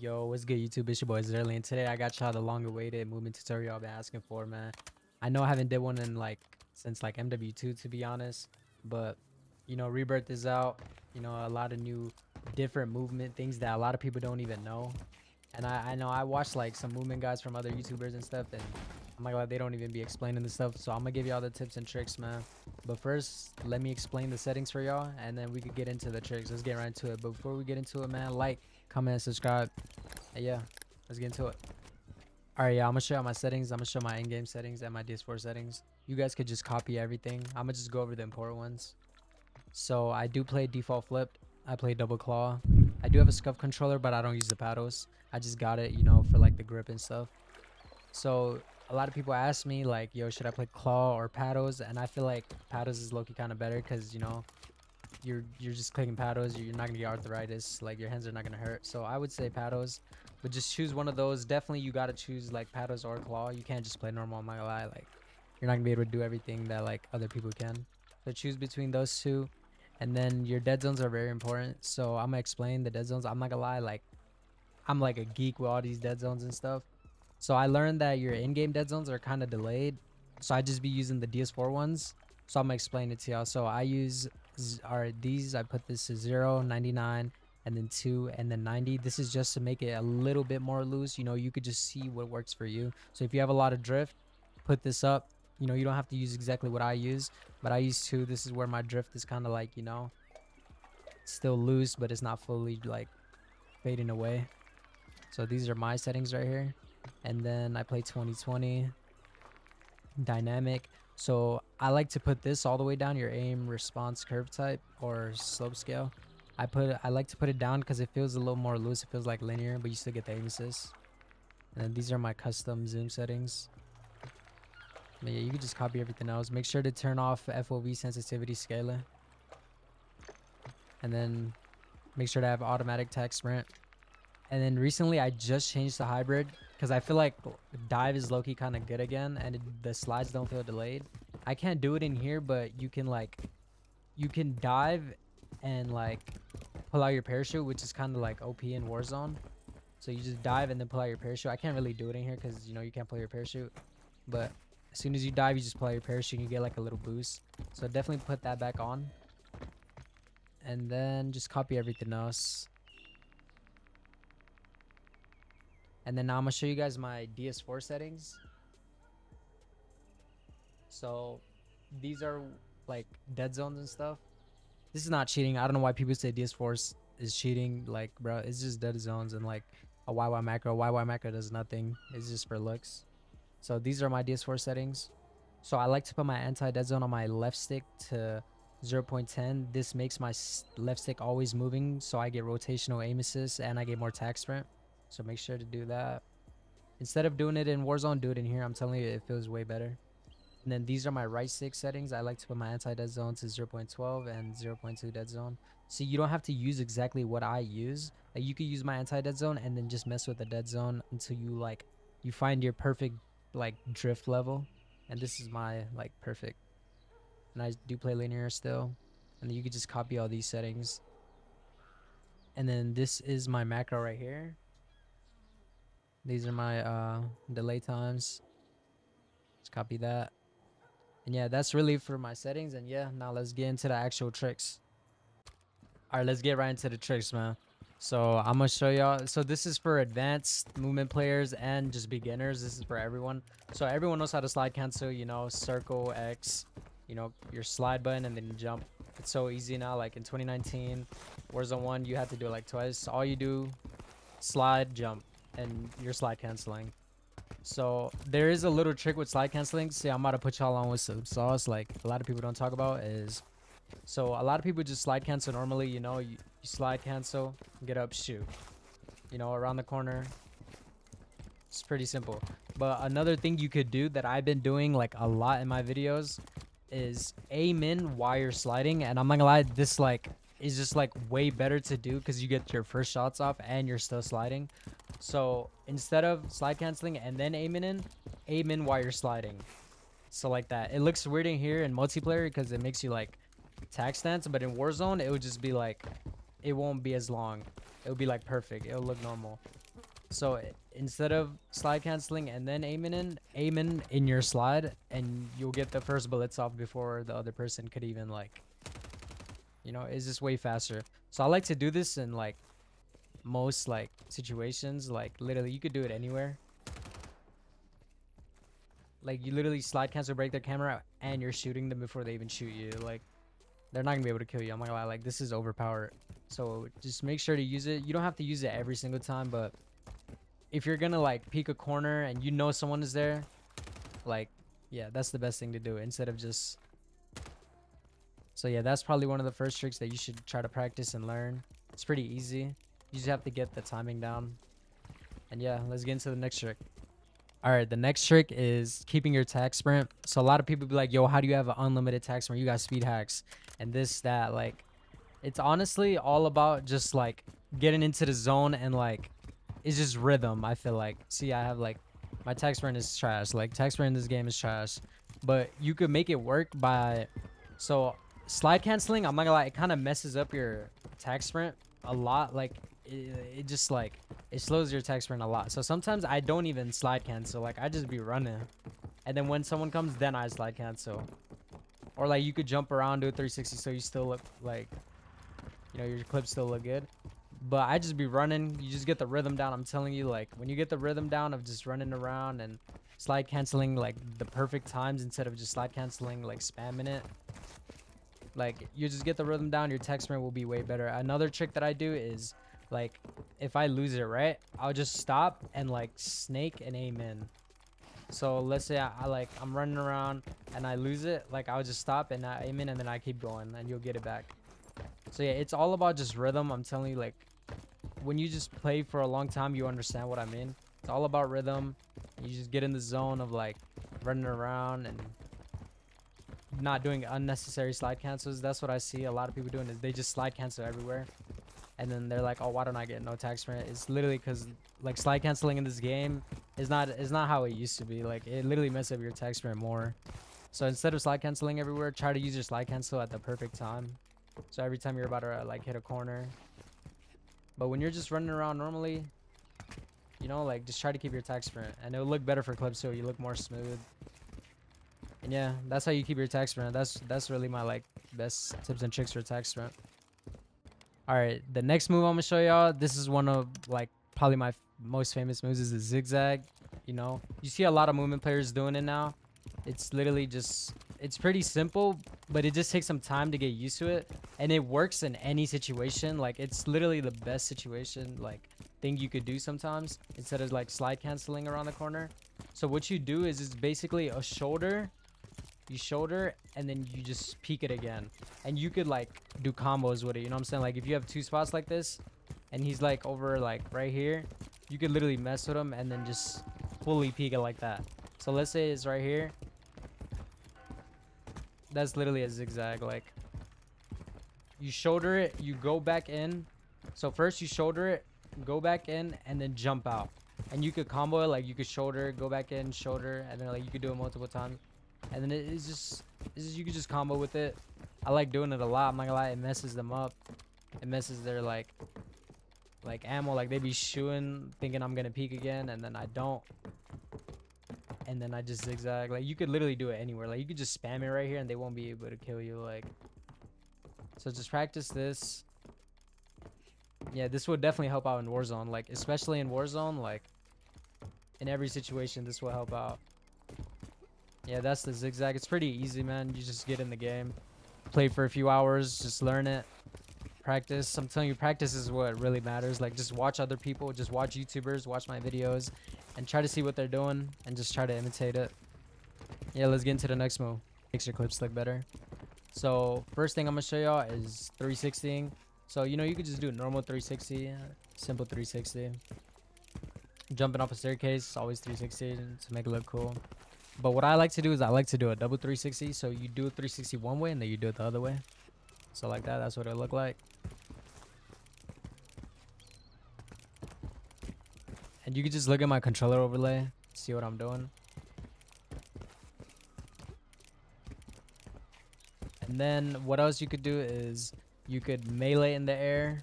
Yo, what's good YouTube? It's your boy Zurly, and today I got y'all the longer awaited movement tutorial I've been asking for, man. I know I haven't did one in like since like MW2 to be honest, but you know Rebirth is out. You know a lot of new different movement things that a lot of people don't even know. And I, I know I watched like some movement guys from other YouTubers and stuff, and I'm like, they don't even be explaining the stuff. So I'm gonna give y'all the tips and tricks, man. But first, let me explain the settings for y'all, and then we could get into the tricks. Let's get right into it. But before we get into it, man, like, comment, subscribe. And yeah, let's get into it. All right, yeah, I'm gonna show you my settings. I'm gonna show my in-game settings and my DS4 settings. You guys could just copy everything. I'm gonna just go over the important ones. So I do play default flipped. I play double claw. I do have a scuff controller, but I don't use the paddles. I just got it, you know, for like the grip and stuff. So a lot of people ask me like, yo, should I play claw or paddles? And I feel like paddles is low-key kind of better because, you know, you're you're just clicking paddles. You're not gonna get arthritis. Like your hands are not gonna hurt. So I would say paddles, but just choose one of those. Definitely you gotta choose like paddles or claw. You can't just play normal. I'm not gonna lie. Like you're not gonna be able to do everything that like other people can. So choose between those two. And then your dead zones are very important. So I'm gonna explain the dead zones. I'm not gonna lie, like I'm like a geek with all these dead zones and stuff. So I learned that your in-game dead zones are kind of delayed. So I just be using the DS4 ones. So I'm gonna explain it to y'all. So I use are these I put this to 0, 99, and then 2, and then 90. This is just to make it a little bit more loose. You know, you could just see what works for you. So if you have a lot of drift, put this up. You know, you don't have to use exactly what I use, but I use 2. This is where my drift is kind of like, you know, still loose, but it's not fully like fading away. So these are my settings right here. And then I play 2020 dynamic. So I like to put this all the way down your aim response curve type or slope scale. I put I like to put it down because it feels a little more loose. It feels like linear, but you still get the aim assist. And these are my custom zoom settings. But yeah, you can just copy everything else. Make sure to turn off FOV sensitivity scaling. And then make sure to have automatic tac sprint. And then recently I just changed the hybrid because I feel like dive is low-key kind of good again and it, the slides don't feel delayed. I can't do it in here, but you can like, you can dive and like pull out your parachute, which is kind of like OP in Warzone. So you just dive and then pull out your parachute. I can't really do it in here because you know you can't pull your parachute. But as soon as you dive, you just pull out your parachute and you get like a little boost. So definitely put that back on. And then just copy everything else. And then now I'm gonna show you guys my DS4 settings. So these are like dead zones and stuff. This is not cheating. I don't know why people say DS4 is cheating. Like, bro, it's just dead zones and like a YY macro. YY macro does nothing. It's just for looks. So these are my DS4 settings. So I like to put my anti-dead zone on my left stick to 0.10. This makes my left stick always moving, so I get rotational aim assist and I get more tac sprint. So make sure to do that. Instead of doing it in Warzone, do it in here. I'm telling you, it feels way better. And then these are my right stick settings. I like to put my anti-dead zone to 0.12 and 0.2 dead zone. So you don't have to use exactly what I use. Like you could use my anti-dead zone and then just mess with the dead zone until you like you find your perfect like drift level. And this is my like perfect. And I do play linear still. And you could just copy all these settings. And then this is my macro right here. These are my uh, delay times. Let's copy that. And yeah, that's really for my settings. And yeah, now let's get into the actual tricks. All right, let's get right into the tricks, man. So I'm gonna show y'all. So this is for advanced movement players and just beginners. This is for everyone. So everyone knows how to slide cancel. You know, circle X. You know, your slide button and then jump. It's so easy now. Like in 2019, Warzone one, you had to do it like twice. All you do, slide, jump and you're slide canceling. So there is a little trick with slide canceling. See, I'm about to put y'all on with some sauce. Like a lot of people don't talk about is. So a lot of people just slide cancel normally. You know, you, you slide cancel, get up, shoot. You know, around the corner. It's pretty simple. But another thing you could do that I've been doing like a lot in my videos is aim in while you're sliding. And I'm not gonna lie, this like is just like way better to do because you get your first shots off and you're still sliding. So instead of slide canceling and then aiming in, aim in while you're sliding. So like that. It looks weird in here in multiplayer because it makes you like tac stance, but in Warzone it would just be like, it won't be as long. It would be like perfect. It'll look normal. So instead of slide canceling and then aiming in, aim in in your slide, and you'll get the first bullets off before the other person could even like. You know, it's just way faster. So I like to do this in like most like situations. Like literally, you could do it anywhere. Like you literally slide cancel, break their camera, and you're shooting them before they even shoot you. Like they're not gonna be able to kill you. I'm not gonna lie. Like this is overpowered. So just make sure to use it. You don't have to use it every single time, but if you're gonna like peek a corner and you know someone is there, like yeah, that's the best thing to do instead of just. So yeah, that's probably one of the first tricks that you should try to practice and learn. It's pretty easy. You just have to get the timing down. And yeah, let's get into the next trick. All right, the next trick is keeping your tac sprint. So a lot of people be like, "Yo, how do you have an unlimited tac sprint? You got speed hacks and this that." Like, it's honestly all about just like getting into the zone and like it's just rhythm. I feel like. See, I have like my tac sprint is trash. Like tac sprint in this game is trash, but you could make it work by so slide canceling. I'm not gonna lie, it kind of messes up your tac sprint a lot. Like it, it just like it slows your attack sprint a lot. So sometimes I don't even slide cancel. Like I just be running, and then when someone comes, then I slide cancel. Or like you could jump around, do a 360, so you still look like, you know, your clips still look good. But I just be running. You just get the rhythm down. I'm telling you, like when you get the rhythm down of just running around and slide canceling like the perfect times instead of just slide canceling like spamming it. Like you just get the rhythm down, your tac sprint will be way better. Another trick that I do is like if I lose it, right? I'll just stop and like snake and aim in. So let's say I, I like I'm running around and I lose it, like I'll just stop and I aim in and then I keep going and you'll get it back. So yeah, it's all about just rhythm. I'm telling you, like when you just play for a long time, you understand what I mean. It's all about rhythm. You just get in the zone of like running around and not doing unnecessary slide cancels. That's what I see a lot of people doing is they just slide cancel everywhere. And then they're like, oh, why don't I get no tac sprint? It's literally because like slide canceling in this game is not is not how it used to be. Like it literally messes up your tac sprint more. So instead of slide canceling everywhere, try to use your slide cancel at the perfect time. So every time you're about to like hit a corner. But when you're just running around normally, you know, like just try to keep your tac sprint, and it'll look better for clips so you look more smooth. And yeah, that's how you keep your tac sprint. That's that's really my like best tips and tricks for tac sprint. All right, the next move I'm gonna show y'all. This is one of like probably my most famous moves is the zigzag. You know, you see a lot of movement players doing it now. It's literally just it's pretty simple, but it just takes some time to get used to it, and it works in any situation. Like it's literally the best situation like thing you could do sometimes instead of like slide canceling around the corner. So what you do is it's basically a shoulder you shoulder and then you just peek it again. And you could like do combos with it you know what i'm saying? Like if you have two spots like this and he's like over like right here you could literally mess with him and then just fully peek it like that. So let's say it's right here. That's literally a zigzag like you shoulder it you go back in. So first you shoulder it go back in and then jump out. And you could combo it like you could shoulder go back in shoulder and then like you could do it multiple times and then it is just, just you can just combo with it. I like doing it a lot. I'm not gonna lie, it messes them up. It messes their like, like ammo. Like they be shooting, thinking I'm gonna peek again, and then I don't. And then I just zigzag. Like you could literally do it anywhere. Like you could just spam it right here, and they won't be able to kill you. Like, so just practice this. Yeah, this would definitely help out in Warzone. Like especially in Warzone, like in every situation, this will help out. Yeah, that's the zigzag. It's pretty easy, man. You just get in the game, play for a few hours, just learn it, practice. I'm telling you, practice is what really matters. Like, just watch other people, just watch YouTubers, watch my videos, and try to see what they're doing, and just try to imitate it. Yeah, let's get into the next move. Makes your clips look better. So, first thing I'm gonna show y'all is 360. So, you know, you could just do normal 360, uh, simple 360. Jumping off a staircase, always 360 to make it look cool. But what I like to do is I like to do a double 360. So you do a 360 one way and then you do it the other way. So like that, that's what it look like. And you can just look at my controller overlay, see what I'm doing. And then what else you could do is you could melee in the air.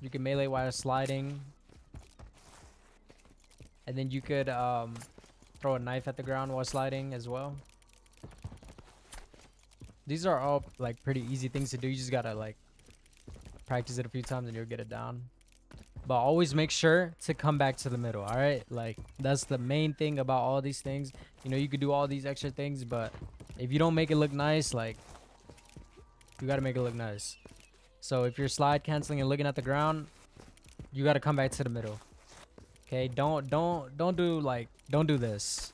You can melee while sliding. And then you could um, throw a knife at the ground while sliding as well. These are all like pretty easy things to do. You just gotta like practice it a few times and you'll get it down. But always make sure to come back to the middle, all right? Like that's the main thing about all these things. You know, you could do all these extra things, but if you don't make it look nice, like you gotta make it look nice. So if you're slide canceling and looking at the ground, you gotta come back to the middle. Okay, don't don't don't do like don't do this.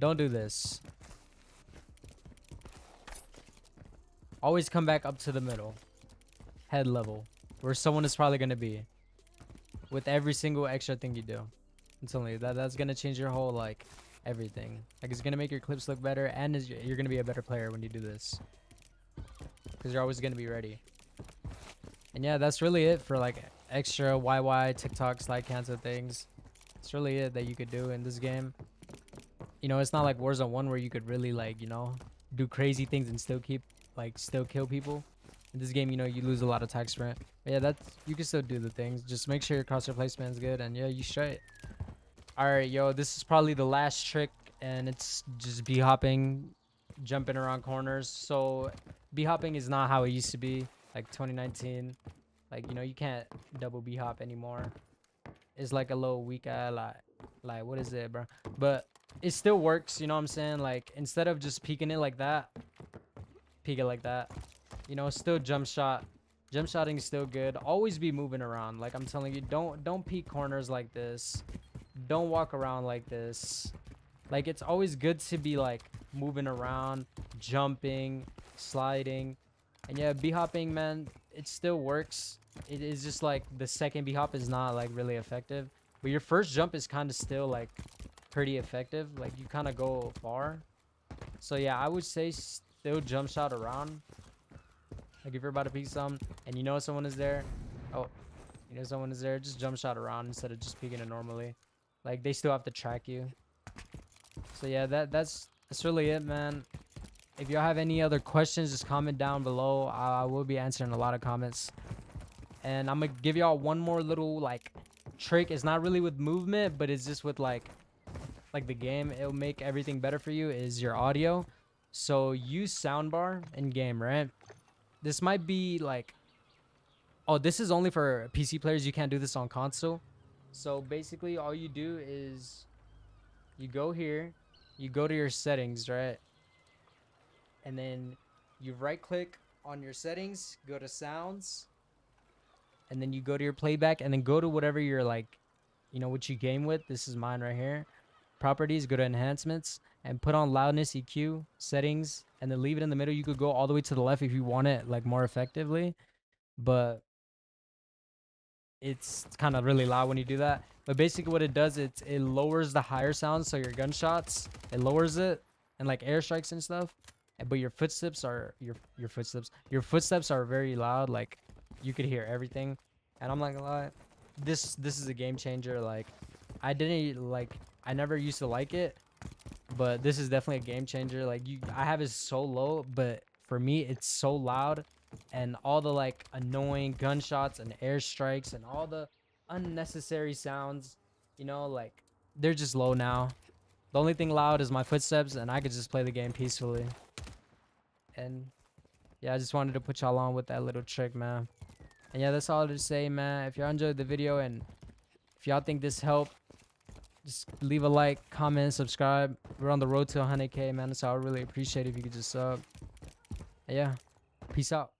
Don't do this. Always come back up to the middle. Head level. Where someone is probably gonna be. With every single extra thing you do. Telling you that that's gonna change your whole like everything. Like it's gonna make your clips look better and you're gonna be a better player when you do this. Because you're always gonna be ready. And yeah, that's really it for like extra YY TikTok slide cancel things. It's really it that you could do in this game. You know, it's not like Warzone 1 where you could really like, you know, do crazy things and still keep like still kill people. In this game, you know, you lose a lot of attack sprint. But yeah, that's you can still do the things. Just make sure your crosshair is good and yeah, you straight. Alright, yo, this is probably the last trick and it's just b hopping, jumping around corners. So b hopping is not how it used to be, like 2019. Like, you know, you can't double b hop anymore. It's like a little weak like, like what is it, bro? But it still works, you know what I'm saying? Like, instead of just peeking it like that, peek it like that. You know, still jump shot. Jump shotting is still good. Always be moving around. Like I'm telling you, don't don't peek corners like this. Don't walk around like this. Like it's always good to be like moving around, jumping, sliding. And yeah, b-hopping, man, it still works. It is just like the second b-hop is not like really effective. But your first jump is kind of still like pretty effective. Like you kind of go far. So yeah, I would say still jump shot around. Like if you're about to peek some and you know someone is there. Oh, you know someone is there. Just jump shot around instead of just peeking it normally. Like they still have to track you. So yeah, that that's that's really it, man. If y'all have any other questions, just comment down below. I, will be answering a lot of comments. And I'm gonna give y'all one more little like trick. It's not really with movement, but it's just with like like the game. It'll make everything better for you. Is your audio. So use soundbar in game, right? This might be like, oh, this is only for PC players. You can't do this on console. So basically all you do is you go here, you go to your settings, right? And then you right click on your settings, go to sounds, and then you go to your playback and then go to whatever you're like, you know, what you game with. This is mine right here. Properties, go to enhancements and put on loudness EQ settings and then leave it in the middle. You could go all the way to the left if you want it like more effectively, but it's kind of really loud when you do that. But basically what it does, it's, it lowers the higher sounds. So your gunshots, it lowers it and like airstrikes and stuff. But your footsteps are your your footsteps. Your footsteps are very loud. Like you could hear everything. And I'm like gonna lie, this this is a game changer. Like I didn't like I never used to like it, but this is definitely a game changer like you i have it so low but for me it's so loud and all the like annoying gunshots and airstrikes and all the unnecessary sounds you know like they're just low now the only thing loud is my footsteps and i could just play the game peacefully and yeah i just wanted to put y'all on with that little trick man and yeah that's all to say man if y'all enjoyed the video and if y'all think this helped just leave a like, comment, subscribe. We're on the road to 100k, man. So I really appreciate if you could just sub. Uh, yeah. Peace out.